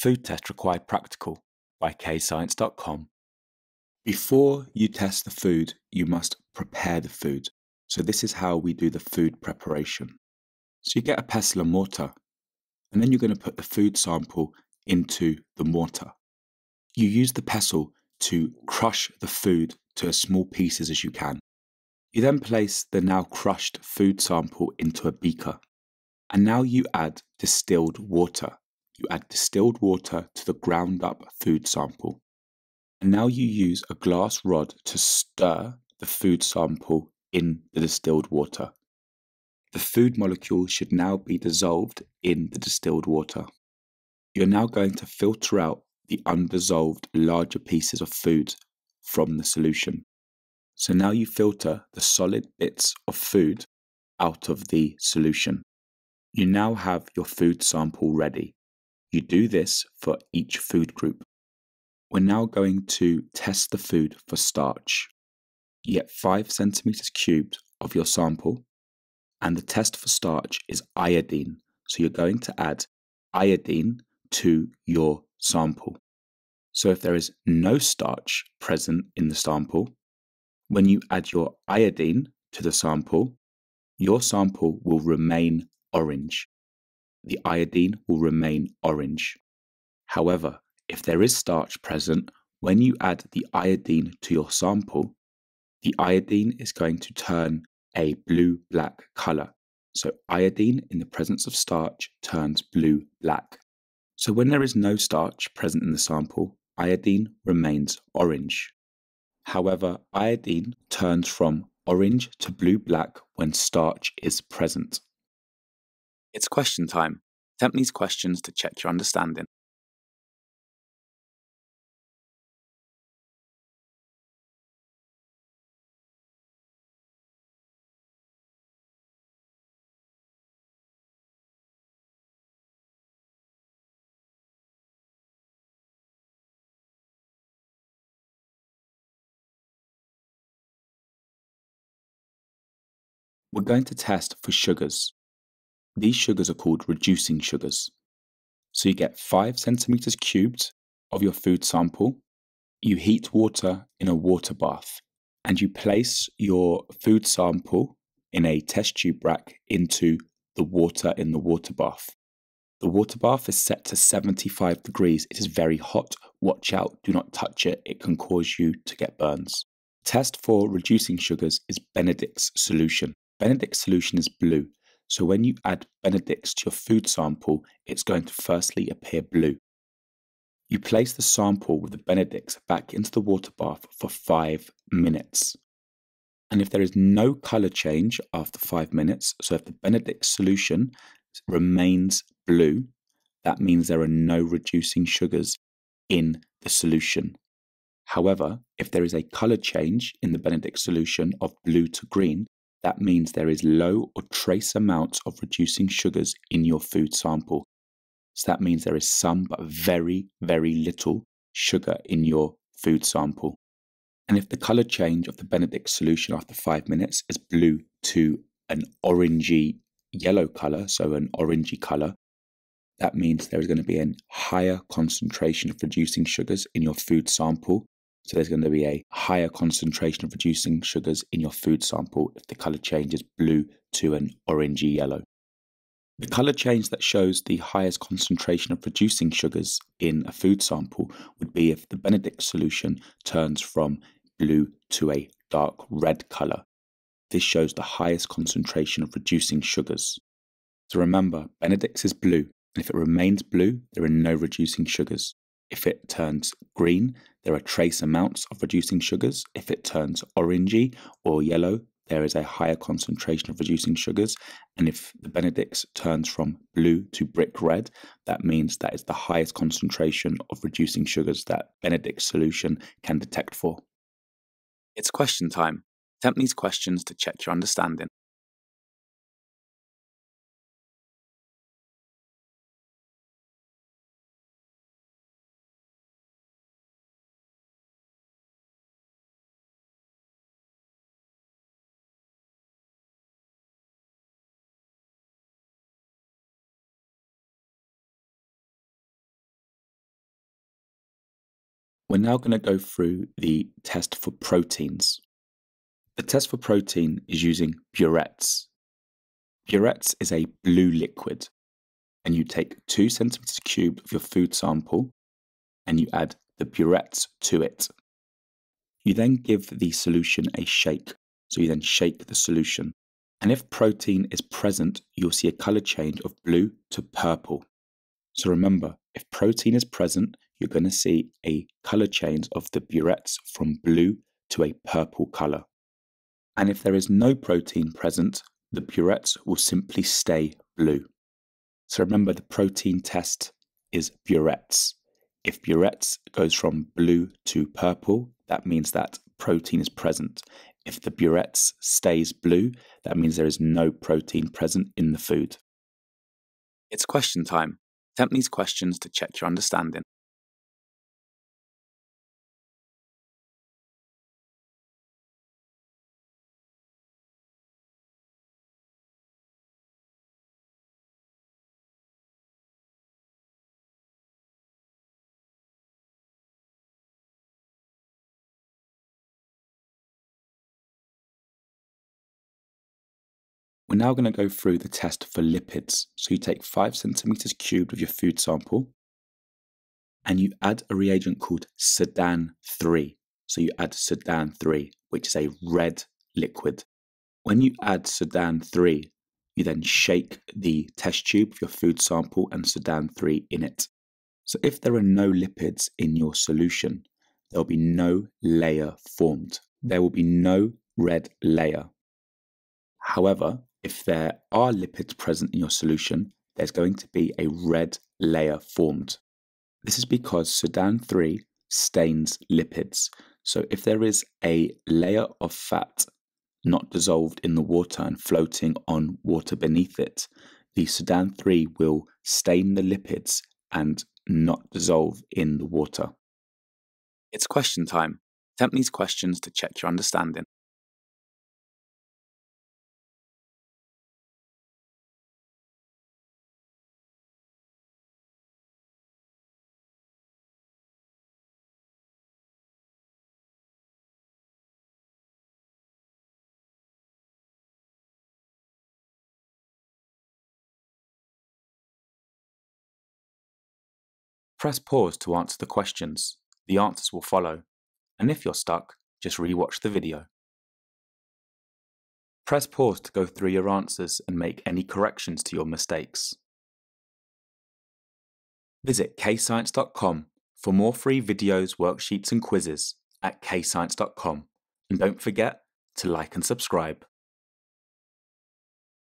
Food Test Required Practical by kayscience.com. Before you test the food, you must prepare the food. So, this is how we do the food preparation. So, you get a pestle and mortar, and then you're going to put the food sample into the mortar. You use the pestle to crush the food to as small pieces as you can. You then place the now crushed food sample into a beaker. And now you add distilled water. You add distilled water to the ground up food sample. And now you use a glass rod to stir the food sample in the distilled water. The food molecules should now be dissolved in the distilled water. You're now going to filter out the undissolved larger pieces of food from the solution. So now you filter the solid bits of food out of the solution. You now have your food sample ready. You do this for each food group. We're now going to test the food for starch. You get 5 centimeters cubed of your sample, and the test for starch is iodine. So you're going to add iodine to your sample. So if there is no starch present in the sample, when you add your iodine to the sample, your sample will remain orange. The iodine will remain orange. However, if there is starch present, when you add the iodine to your sample, the iodine is going to turn a blue black color. So, iodine in the presence of starch turns blue black. So, when there is no starch present in the sample, iodine remains orange. However, iodine turns from orange to blue black when starch is present. It's question time. Attempt these questions to check your understanding. We're going to test for sugars. These sugars are called reducing sugars. So you get 5 centimeters cubed of your food sample, you heat water in a water bath, and you place your food sample in a test tube rack into the water in the water bath. The water bath is set to 75 degrees. It is very hot. Watch out, do not touch it, it can cause you to get burns. Test for reducing sugars is Benedict's solution. Benedict's solution is blue, so when you add Benedict's to your food sample, it's going to firstly appear blue. You place the sample with the Benedict's back into the water bath for five minutes. And if there is no color change after five minutes, so if the Benedict's solution remains blue, that means there are no reducing sugars in the solution. However, if there is a color change in the Benedict solution of blue to green, that means there is low or trace amounts of reducing sugars in your food sample. So that means there is some but very, very little sugar in your food sample. And if the color change of the Benedict solution after five minutes is blue to an orangey yellow color, so an orangey color, that means there is going to be a higher concentration of reducing sugars in your food sample so there's going to be a higher concentration of reducing sugars in your food sample if the color changes blue to an orangey yellow. The color change that shows the highest concentration of reducing sugars in a food sample would be if the Benedict solution turns from blue to a dark red color. This shows the highest concentration of reducing sugars. So remember, Benedict's is blue, and if it remains blue, there are no reducing sugars. If it turns green, there are trace amounts of reducing sugars. If it turns orangey or yellow, there is a higher concentration of reducing sugars. And if the Benedict's turns from blue to brick red, that means that is the highest concentration of reducing sugars that Benedict's solution can detect for. It's question time. Attempt these questions to check your understanding. We're now going to go through the test for proteins. The test for protein is using Biuret's. Biuret's is a blue liquid, and you take two centimeters cubed of your food sample and you add the Biuret's to it. You then give the solution a shake, so you then shake the solution. And if protein is present, you'll see a color change of blue to purple. So remember, if protein is present, you're going to see a color change of the biuret's from blue to a purple color. And if there is no protein present, the biuret's will simply stay blue. So remember the protein test is biuret's. If biuret's goes from blue to purple, that means that protein is present. If the biuret's stays blue, that means there is no protein present in the food. It's question time. Attempt these questions to check your understanding. We're now going to go through the test for lipids. So you take 5 centimeters cubed of your food sample and you add a reagent called Sudan 3. So you add Sudan 3, which is a red liquid. When you add Sudan 3, you then shake the test tube of your food sample and Sudan 3 in it. So if there are no lipids in your solution, there will be no layer formed. There will be no red layer. However, if there are lipids present in your solution, there's going to be a red layer formed. This is because Sudan 3 stains lipids. So if there is a layer of fat not dissolved in the water and floating on water beneath it, the Sudan 3 will stain the lipids and not dissolve in the water. It's question time. Attempt these questions to check your understanding. Press pause to answer the questions. The answers will follow. And if you're stuck, just rewatch the video. Press pause to go through your answers and make any corrections to your mistakes. Visit kayscience.com for more free videos, worksheets and quizzes at kayscience.com. And don't forget to like and subscribe.